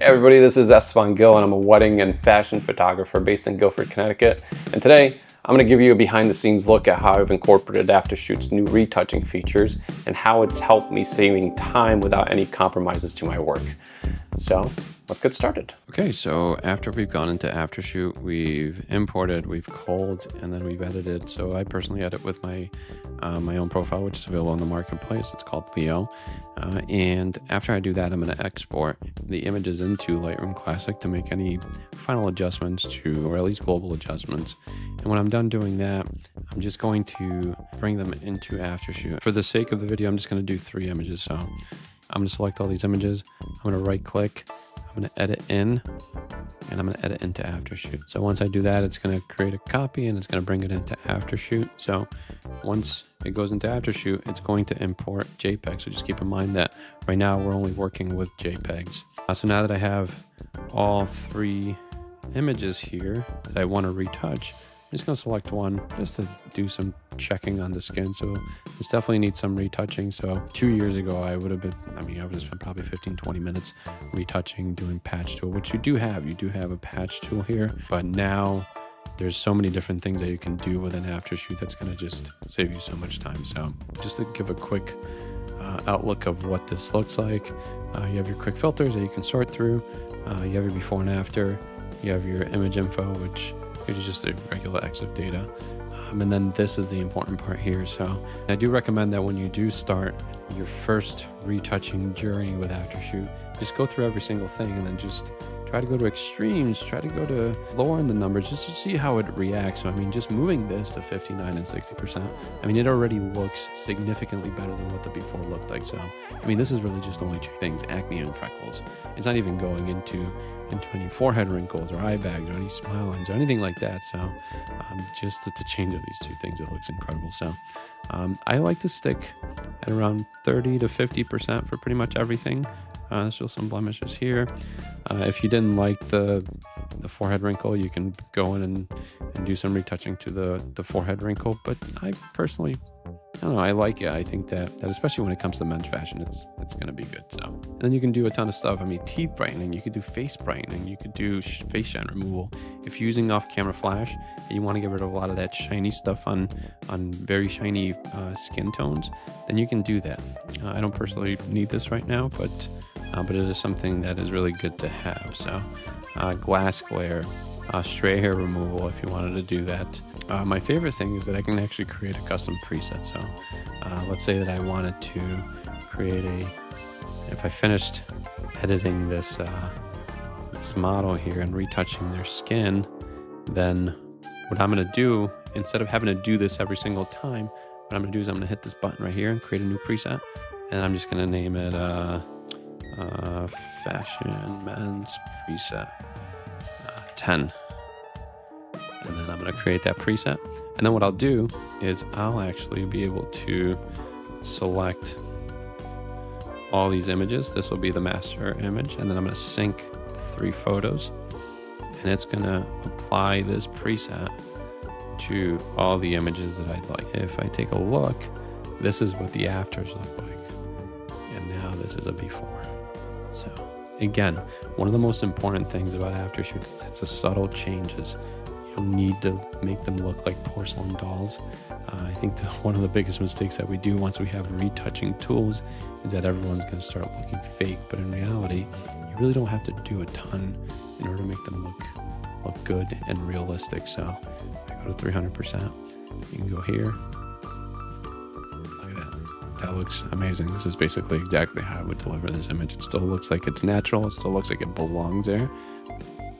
Hey everybody, this is Esteban Gill and I'm a wedding and fashion photographer based in Guilford, Connecticut. And today I'm gonna give you a behind the scenes look at how I've incorporated Aftershoot's new retouching features and how it's helped me saving time without any compromises to my work. So let's get started. Okay, so after we've gone into Aftershoot, we've imported, we've culled, and then we've edited. So I personally edit with my uh, my own profile, which is available on the marketplace. It's called Leo. Uh, and after I do that, I'm going to export the images into Lightroom Classic to make any final adjustments to, or at least global adjustments. And when I'm done doing that, I'm just going to bring them into Aftershoot. For the sake of the video, I'm just going to do three images. So I'm going to select all these images. I'm going to right click. I'm going to edit in and I'm going to edit into Aftershoot. So once I do that, it's going to create a copy and it's going to bring it into Aftershoot. So once it goes into Aftershoot, it's going to import JPEG. So just keep in mind that right now we're only working with JPEGs. Uh, so now that I have all three images here that I want to retouch, I'm just going to select one just to do some checking on the skin. So this definitely needs some retouching. So two years ago, I would have been, I mean, I would have spent probably 15, 20 minutes retouching, doing patch tool, which you do have. You do have a patch tool here, but now there's so many different things that you can do with an Aftershoot that's going to just save you so much time. So just to give a quick uh, outlook of what this looks like, uh, you have your quick filters that you can sort through. Uh, you have your before and after. You have your image info, which which is just a regular EXIF data. Um, and then this is the important part here. So I do recommend that when you do start your first retouching journey with Aftershoot, just go through every single thing and then just try to go to extremes, try to go to lower in the numbers just to see how it reacts. So, I mean, just moving this to 59 and 60%, I mean, it already looks significantly better than what the before looked like. So, I mean, this is really just the only two things, acne and freckles. It's not even going into into any forehead wrinkles or eye bags or any smile lines or anything like that. So, um, just to, to, change of these two things, it looks incredible. So, um, I like to stick at around 30 to 50% for pretty much everything. Uh, still some blemishes here. Uh, if you didn't like the the forehead wrinkle, you can go in and, and do some retouching to the, the forehead wrinkle. But I personally, I don't know, I like it. I think that, that especially when it comes to men's fashion, it's it's going to be good. So, and then you can do a ton of stuff. I mean, teeth brightening, you could do face brightening, you could do face shine removal. If you're using off camera flash and you want to get rid of a lot of that shiny stuff on, on very shiny uh, skin tones, then you can do that. Uh, I don't personally need this right now, but uh, but it is something that is really good to have. So, uh, glass glare, uh, stray hair removal if you wanted to do that. Uh, my favorite thing is that I can actually create a custom preset. So, uh, let's say that I wanted to create a, if I finished editing this uh, this model here and retouching their skin, then what I'm going to do instead of having to do this every single time, what I'm going to do is I'm going to hit this button right here and create a new preset, and I'm just going to name it uh, fashion men's preset. Uh, 10 and then I'm going to create that preset. And then what I'll do is I'll actually be able to select all these images. This will be the master image. And then I'm going to sync three photos. And it's going to apply this preset to all the images that I'd like. If I take a look this is what the afters look like. And now this is a before so, again, one of the most important things about aftershoot is it's the subtle changes. You don't need to make them look like porcelain dolls. Uh, I think one of the biggest mistakes that we do once we have retouching tools is that everyone's going to start looking fake. But in reality, you really don't have to do a ton in order to make them look look good and realistic. So, I go to 300%. You can go here, that looks amazing. This is basically exactly how I would deliver this image. It still looks like it's natural. It still looks like it belongs there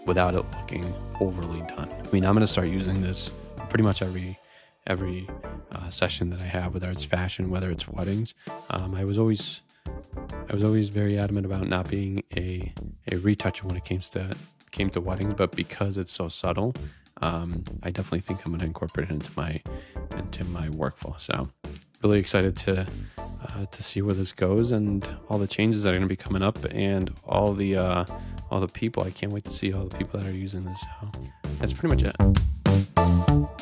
without it looking overly done. I mean, I'm going to start using this pretty much every every uh, session that I have, whether it's fashion, whether it's weddings. Um, I was always I was always very adamant about not being a a retoucher when it came to came to weddings, but because it's so subtle, um, I definitely think I'm going to incorporate it into my into my workflow. So really excited to uh, to see where this goes and all the changes that are going to be coming up and all the uh, all the people. I can't wait to see all the people that are using this. So that's pretty much it.